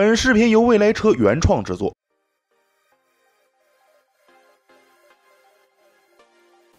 本视频由未来车原创制作。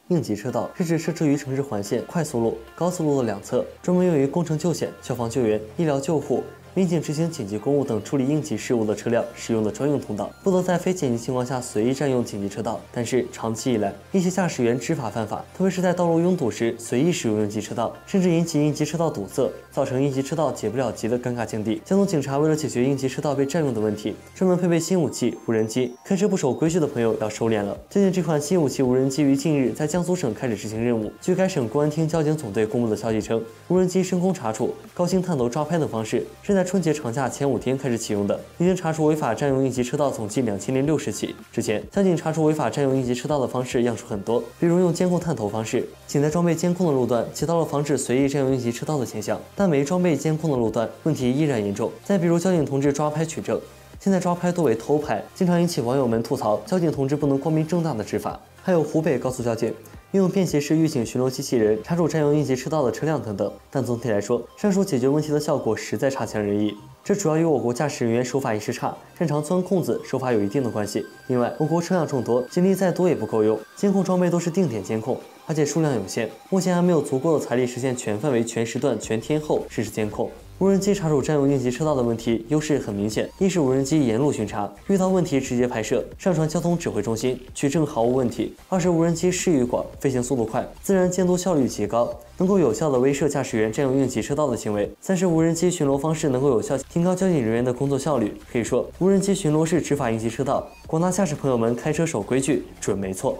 应急车道是指设置于城市环线、快速路、高速路的两侧，专门用于工程救险、消防救援、医疗救护。民警执行紧急公务等处理应急事务的车辆使用的专用通道，不得在非紧急情况下随意占用紧急车道。但是长期以来，一些驾驶员知法犯法，特别是在道路拥堵时随意使用应急车道，甚至引起应急车道堵塞，造成应急车道解不了急的尴尬境地。江苏警察为了解决应急车道被占用的问题，专门配备新武器无人机。开车不守规矩的朋友要收敛了。最近这款新武器无人机于近日在江苏省开始执行任务。据该省公安厅交警总队公布的消息称，无人机升空查处、高清探头抓拍等方式是在。在春节长假前五天开始启用的，已经查处违法占用应急车道总计两千零六十起。之前，交警查处违法占用应急车道的方式样数很多，比如用监控探头方式，仅在装备监控的路段起到了防止随意占用应急车道的现象，但没装备监控的路段问题依然严重。再比如交警同志抓拍取证，现在抓拍多为偷拍，经常引起网友们吐槽交警同志不能光明正大的执法。还有湖北高速交警。运用便携式预警巡逻机器人查处占用应急车道的车辆等等，但总体来说，上述解决问题的效果实在差强人意。这主要与我国驾驶人员守法意识差、擅长钻空子、守法有一定的关系。另外，我国车辆众多，警力再多也不够用，监控装备都是定点监控，而且数量有限，目前还没有足够的财力实现全范围、全时段、全天候实时监控。无人机查处占用应急车道的问题，优势很明显：一是无人机沿路巡查，遇到问题直接拍摄，上传交通指挥中心取证毫无问题；二是无人机视域广，飞行速度快，自然监督效率极高，能够有效的威慑驾驶员占用应急车道的行为；三是无人机巡逻方式能够有效提高交警人员的工作效率。可以说，无人机巡逻是执法应急车道，广大驾驶朋友们开车守规矩准没错。